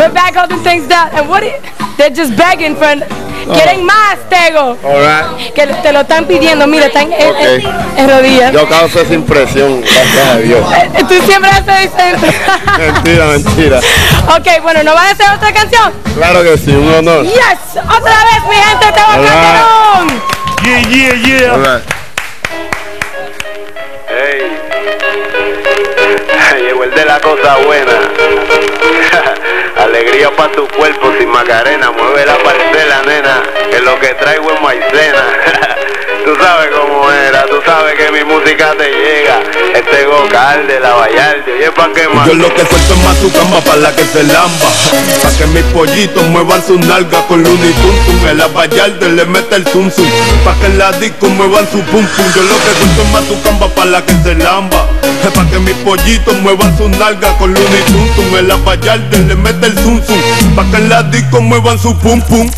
We're back holding things down. And what? it- they're just begging for. Quieren más, Tego. All right. Que te lo están pidiendo. Mira, están en, en- rodillas. Yo causo esa impresión, gracias a Dios. Eh, Tú siempre haces. Mentira, mentira. ok, bueno, ¿nos van a hacer otra canción? Claro que sí, un honor. Yes, otra vez, mi gente, Tego. Calderón. Yeah, yeah, yeah. Hey, llegó el de la cosa buena. Alegría para tu cuerpo sin macarena. Mueve la parcela, nena. Que lo que traigo es maicena. Mi música te llega. Este gocal de la Vallarde. Es pa' que más. Yo lo que suelto es más tu camba para la que se lamba. Pa' que mis pollitos muevan sus nalgas con Looney Tuntun. En la Vallarde le mete el zum zum. Pa' que en la disco muevan su pum pum. Yo lo que suelto es más tu camba para la que se lamba. Pa' que mis pollitos muevan sus nalgas con Looney Tuntun. En la Vallarde le mete el zum zum. Pa' que en la disco muevan su pum pum.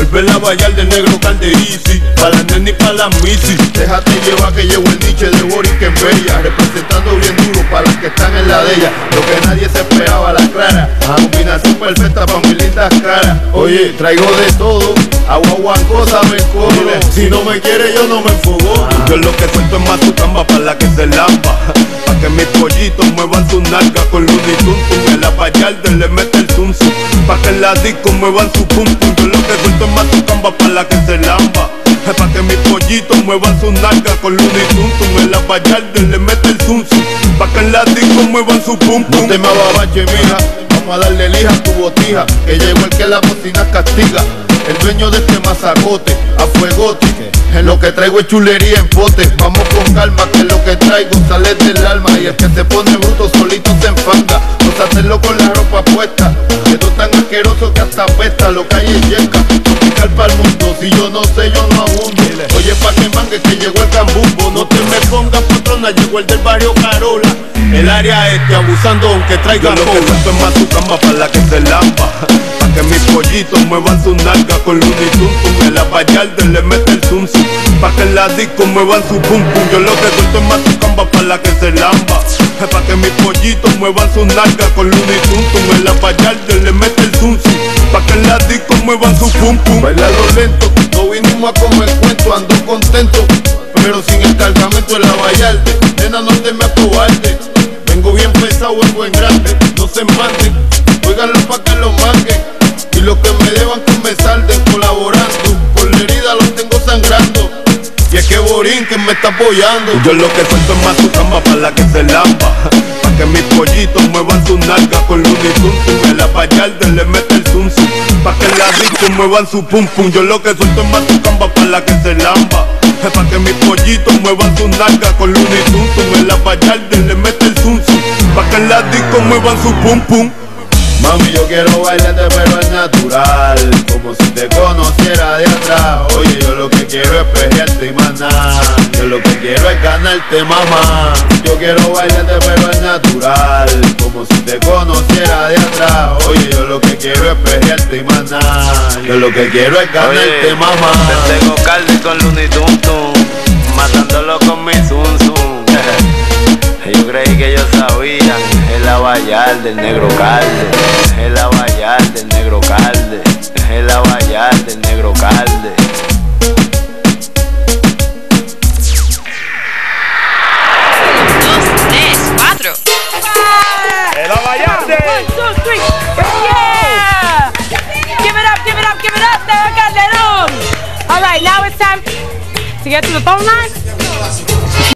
Vuelve la vallar del negro calde easy. Pa' la nena y pa' la misi Déjate llevar que llegó el niche de Boris que es bella. Representando bien duro para los que están en la de ella. Lo que nadie se esperaba, la clara. Combinación perfecta pa' mis lindas caras. Oye, traigo de todo. Agua, agua, cosa me colo Si no me quiere yo no me enfogo. Yo lo que suelto es más tu camba para la que se lamba Pa' que mis pollitos muevan sus nalgas con Tuntun. En la vallarde le mete el zum zum Pa' que la disco muevan su pum pum Yo lo que suelto es más tu camba para la que se lamba. Es pa' que mis pollitos muevan sus nalgas con Looney Tuntun En la vallarde le mete el zum Pa' que la disco muevan su pum pum No te me ababache mija. Vamos a darle lija a tu botija Que llegó el que la cocina castiga. El dueño de este mazacote, a fuegote En lo que traigo es chulería en pote. Vamos con calma que lo que traigo sale del alma. Y el que se pone bruto solito se enfanga. No hacerlo con la ropa puesta. Quedó tan asqueroso que hasta apesta. Lo que hay es yeca Tropical para el mundo. Si yo no sé yo no abundo Oye pa' que mangue que llegó el cambumbo. No te me pongas patrona Llegó el del barrio Carola. El área este abusando aunque traiga Yo lo que es más para la que se lamba Pa' que mis pollitos muevan su nalga con Tuntun En la vallarde le mete el zum Pa' que la disco muevan su pum pum. Yo lo que suelto es más camba para la que se lamba. Pa' que mis pollitos muevan su nalga con Looney Tuntun En la vallarde le mete el zum Pa' que la disco muevan su pum pum. Bailalo lento, no vinimos a comer cuento Ando contento, pero sin el cargamento en la vallarde Nena no te me acobarde Vengo bien pesado, vengo en grande, no se manden, óiganlo pa' que lo manguen. Y lo que me deban que me salden colaborando, por la herida los tengo sangrando. Y es que Borín que me está apoyando. Yo lo que suelto es más tu camba para la que se lamba. Pa' que mis pollitos muevan su nalga con Looney Tuntun. En la vallarde le mete el zum. Pa' que la disco muevan su pum pum. Yo lo que suelto es más tu camba para la que se lamba. Es pa' que mis pollitos muevan su nalga con Looney Tuntun En la vallarde le mete el zum Pa' que la disco muevan su pum pum Mami, yo quiero bailarte pero es natural. Como si te conociera de atrás. Oye, yo lo que quiero es pelearte y más nada Yo lo que quiero es ganarte, mamá. Yo quiero bailarte pero es natural. Como si te conociera de atrás. Oye, yo lo que quiero es pelearte y más nada Yo lo que quiero es ganarte, Oye, mamá. Te tengo calde con Looney Tuntun, matándolo con del negro calde, es la vallar del negro calde, es la vallar del negro calde. dos, tres, cuatro. ¡El! One, two, three. Yeah! Give it up, give it up, give it up, Tego Calderón. All right, now it's time to get to the phone line.